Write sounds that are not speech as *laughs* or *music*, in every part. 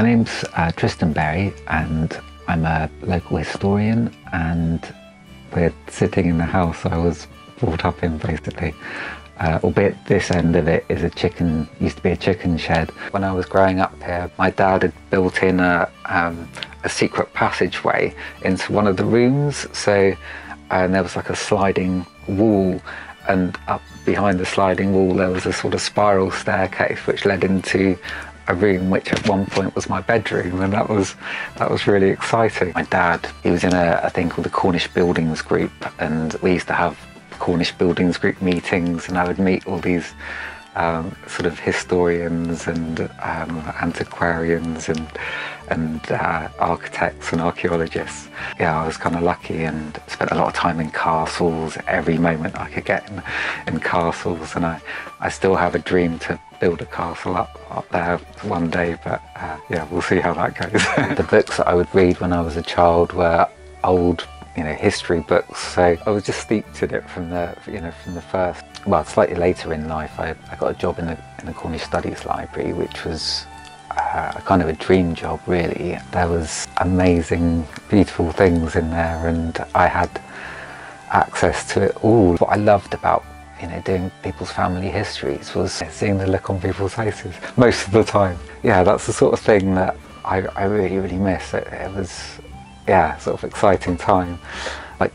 My name's uh, Tristan Berry and I'm a local historian and we're sitting in the house I was brought up in basically. Uh, albeit this end of it is a chicken, used to be a chicken shed. When I was growing up here, my dad had built in a, um, a secret passageway into one of the rooms. So and there was like a sliding wall and up behind the sliding wall there was a sort of spiral staircase which led into a room which at one point was my bedroom and that was that was really exciting. My dad, he was in a, a thing called the Cornish Buildings Group and we used to have Cornish Buildings Group meetings and I would meet all these um, sort of historians and um, antiquarians and and uh, architects and archaeologists. Yeah, I was kind of lucky and spent a lot of time in castles, every moment I could get in, in castles and I, I still have a dream to build a castle up, up there one day but uh, yeah, we'll see how that goes. *laughs* the books that I would read when I was a child were old you know history books. So I was just steeped in it from the you know from the first well slightly later in life I, I got a job in the, in the Cornish Studies Library which was uh, a kind of a dream job really. There was amazing beautiful things in there and I had access to it all. What I loved about you know doing people's family histories was seeing the look on people's faces most of the time. Yeah that's the sort of thing that I, I really really miss. It, it was yeah, sort of exciting time. Like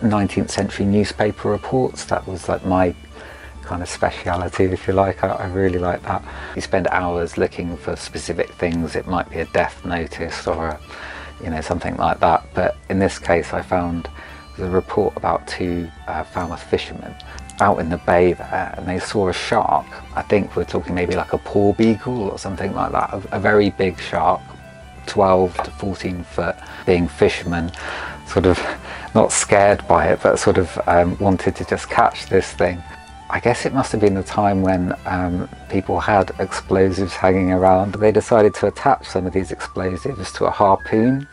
19th century newspaper reports, that was like my kind of speciality, if you like. I, I, really like that. You spend hours looking for specific things. It might be a death notice or a, you know something like that. But in this case, I found a report about two uh, Falmouth fishermen out in the bay there, and they saw a shark. I think we're talking maybe like a porbeagle or something like that, a, a very big shark 12 to 14 foot, being fishermen, sort of not scared by it, but sort of um, wanted to just catch this thing. I guess it must have been the time when um, people had explosives hanging around. They decided to attach some of these explosives to a harpoon.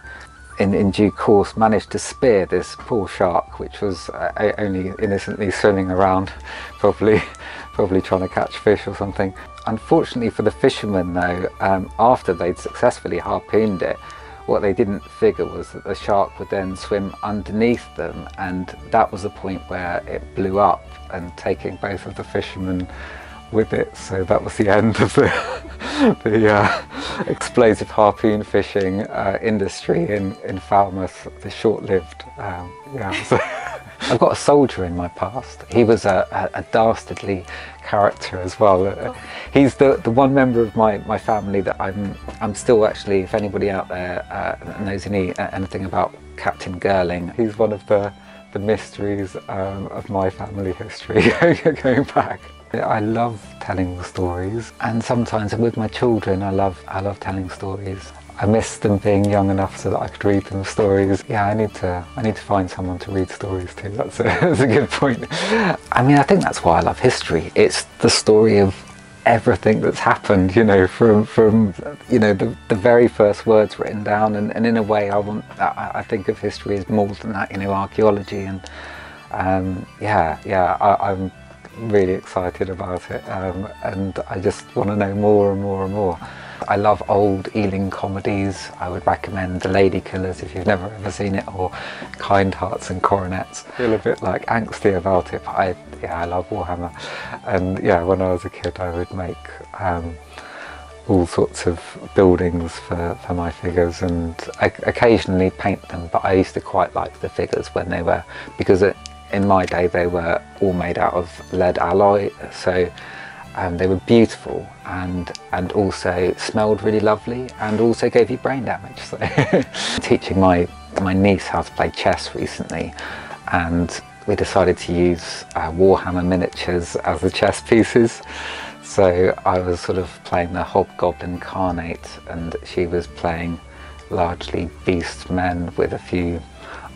In, in due course managed to spear this poor shark which was uh, only innocently swimming around *laughs* probably probably trying to catch fish or something. Unfortunately for the fishermen though, um, after they'd successfully harpooned it, what they didn't figure was that the shark would then swim underneath them and that was the point where it blew up and taking both of the fishermen with it. So that was the *laughs* end of the, the uh, explosive harpoon fishing uh, industry in, in Falmouth, the short-lived, um, yeah. *laughs* So I've got a soldier in my past. He was a, a, a dastardly character as well. Uh, he's the, the one member of my, my family that I'm I'm still actually, if anybody out there uh, knows any uh, anything about Captain Girling, he's one of the the mysteries um, of my family history *laughs* going back. I love telling the stories and sometimes with my children I love I love telling stories. I miss them being young enough so that I could read them stories. Yeah, I need to I need to find someone to read stories to. That's a, *laughs* that's a good point. I mean, I think that's why I love history. It's the story of everything that's happened, you know, from from you know the, the very first words written down, and, and in a way, I want I, I think of history as more than that, you know, archaeology, and um, yeah, yeah, I, I'm really excited about it, um, and I just want to know more and more and more. I love old Ealing comedies. I would recommend The Ladykillers if you've never ever seen it, or Kind Hearts and Coronets. Feel a bit like angsty about it, but I, yeah, I love Warhammer. And yeah, when I was a kid, I would make um, all sorts of buildings for, for my figures and I occasionally paint them, but I used to quite like the figures when they were, because it, in my day they were all made out of lead alloy, so um, they were beautiful and and also smelled really lovely and also gave you brain damage. So *laughs* teaching my my niece how to play chess recently and we decided to use uh, Warhammer miniatures as the chess pieces. So I was sort of playing the Hobgoblin Khanate and she was playing largely beast men with a few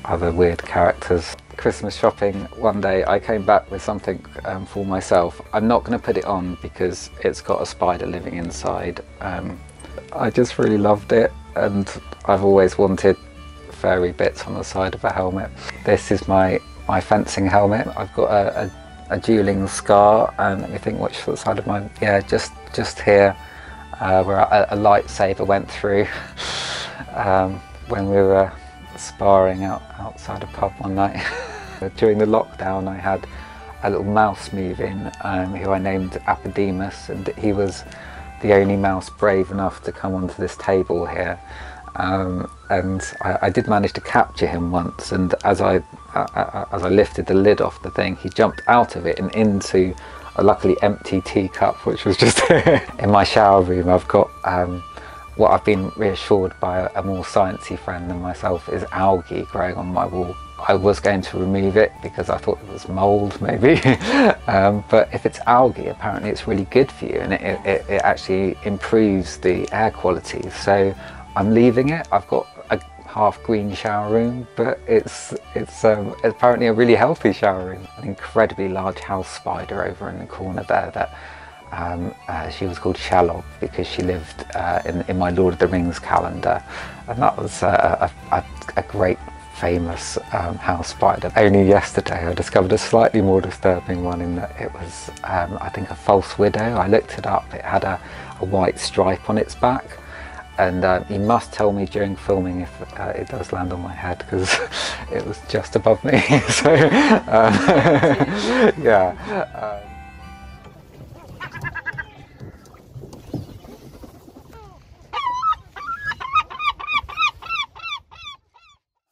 other weird characters. Christmas shopping one day I came back with something um, for myself. I'm not going to put it on because it's got a spider living inside. Um, I just really loved it and I've always wanted furry bits on the side of a helmet. This is my, my fencing helmet. I've got a, a, a dueling scar and let me think which the side of my, yeah just, just here uh, where a, a, lightsaber went through *laughs* um, when we were sparring out outside a pub one night. *laughs* During the lockdown I had a little mouse moving um, who I named Apodemus and he was the only mouse brave enough to come onto this table here. Um, and I, I, did manage to capture him once and as I, as I lifted the lid off the thing he jumped out of it and into a luckily empty teacup which was just *laughs* in my shower room. I've got um, what I've been reassured by a, more sciencey friend than myself is algae growing on my wall. I was going to remove it because I thought it was mold maybe. *laughs* Um, but if it's algae apparently it's really good for you and it, it, it, actually improves the air quality. So I'm leaving it. I've got a half green shower room but it's it's um, apparently a really healthy shower room. An incredibly large house spider over in the corner there that um, uh, she was called Shelob because she lived uh, in, in my Lord of the Rings calendar and that was uh, a, a, a great famous um, house spider. Only yesterday I discovered a slightly more disturbing one in that it was, um, I think, a false widow. I looked it up, it had a, a white stripe on its back. And um, you must tell me during filming if uh, it does land on my head because *laughs* it was just above me. *laughs* so, um, *laughs* yeah. Um,